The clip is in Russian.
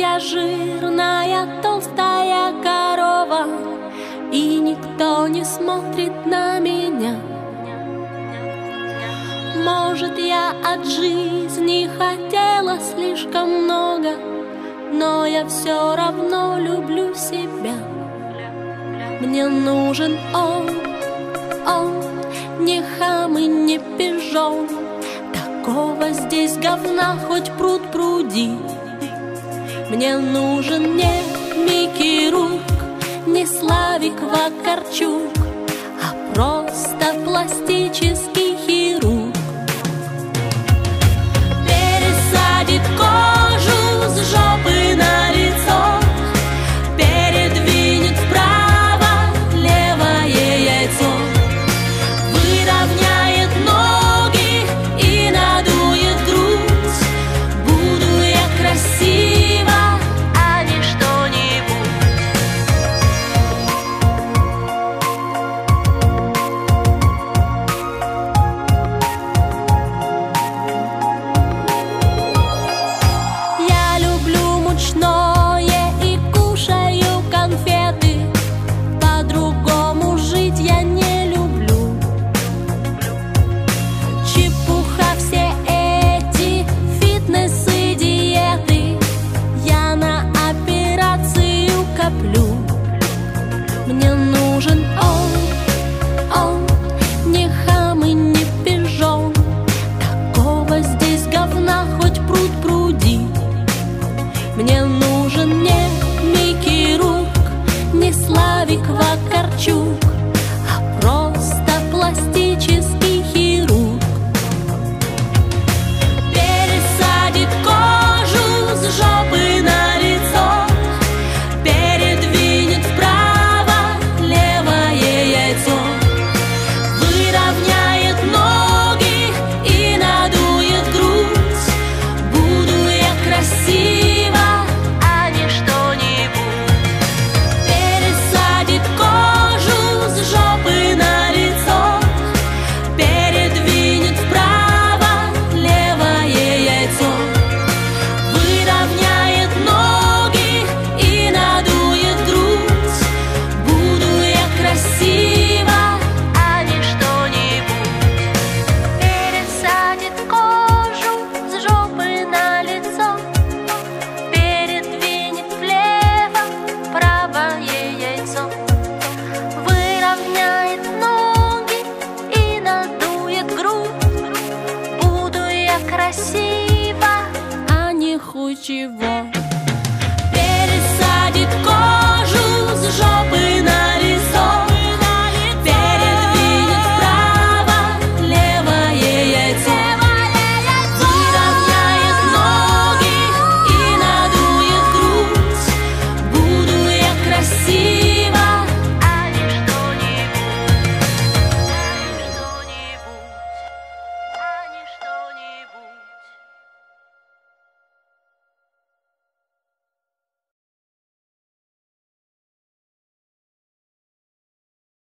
Я жирная, толстая корова, И никто не смотрит на меня. Может, я от жизни хотела слишком много, Но я все равно люблю себя. Мне нужен он, он, не хам и не пижон, Такого здесь говна хоть пруд пруди. Мне нужен не Микки Рук, не Славик Вакарчук, А просто пластический. you. cultivou.